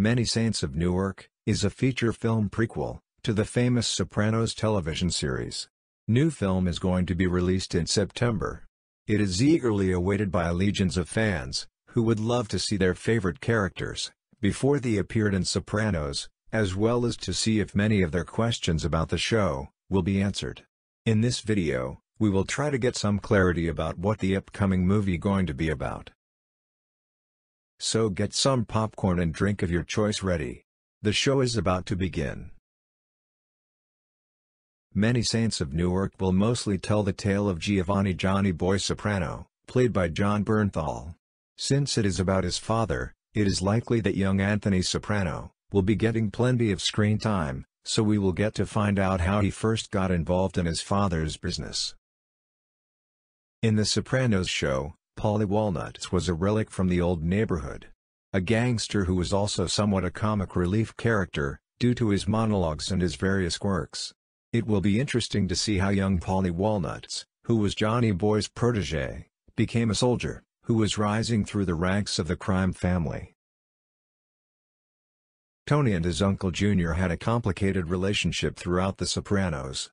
Many Saints of Newark, is a feature film prequel, to the famous Sopranos television series. New film is going to be released in September. It is eagerly awaited by legions of fans, who would love to see their favorite characters, before they appeared in Sopranos, as well as to see if many of their questions about the show, will be answered. In this video, we will try to get some clarity about what the upcoming movie going to be about. So get some popcorn and drink of your choice ready. The show is about to begin. Many Saints of Newark will mostly tell the tale of Giovanni Johnny Boy Soprano, played by Jon Bernthal. Since it is about his father, it is likely that young Anthony Soprano, will be getting plenty of screen time, so we will get to find out how he first got involved in his father's business. In The Sopranos show, Paulie Walnuts was a relic from the old neighborhood. A gangster who was also somewhat a comic relief character, due to his monologues and his various quirks. It will be interesting to see how young Paulie Walnuts, who was Johnny Boy's protege, became a soldier, who was rising through the ranks of the crime family. Tony and his uncle Junior had a complicated relationship throughout The Sopranos.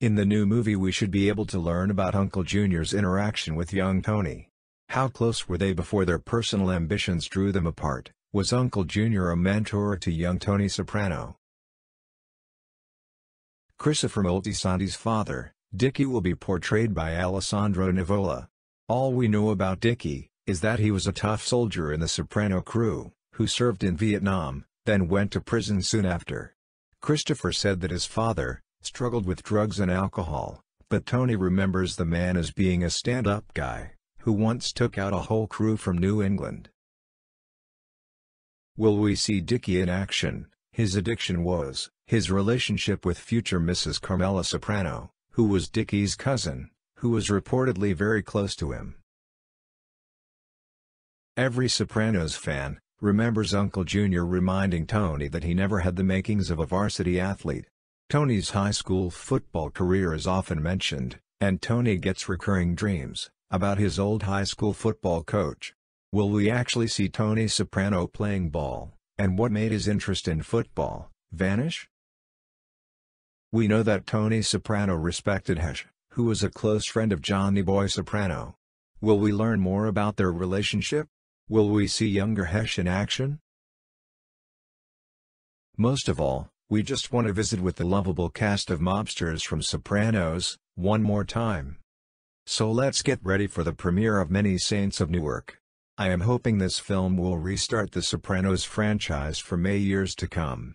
In the new movie we should be able to learn about Uncle Junior's interaction with young Tony. How close were they before their personal ambitions drew them apart? Was Uncle Junior a mentor to young Tony Soprano? Christopher Moltisanti's father, Dickie will be portrayed by Alessandro Nivola. All we know about Dickie, is that he was a tough soldier in the Soprano crew, who served in Vietnam, then went to prison soon after. Christopher said that his father, struggled with drugs and alcohol, but Tony remembers the man as being a stand-up guy, who once took out a whole crew from New England. Will we see Dickie in action, his addiction was, his relationship with future Mrs. Carmela Soprano, who was Dickie's cousin, who was reportedly very close to him. Every Sopranos fan, remembers Uncle Junior reminding Tony that he never had the makings of a varsity athlete, Tony's high school football career is often mentioned, and Tony gets recurring dreams about his old high school football coach. Will we actually see Tony Soprano playing ball, and what made his interest in football vanish? We know that Tony Soprano respected Hesh, who was a close friend of Johnny Boy Soprano. Will we learn more about their relationship? Will we see younger Hesh in action? Most of all, we just want to visit with the lovable cast of mobsters from Sopranos, one more time. So let's get ready for the premiere of Many Saints of Newark. I am hoping this film will restart the Sopranos franchise for many years to come.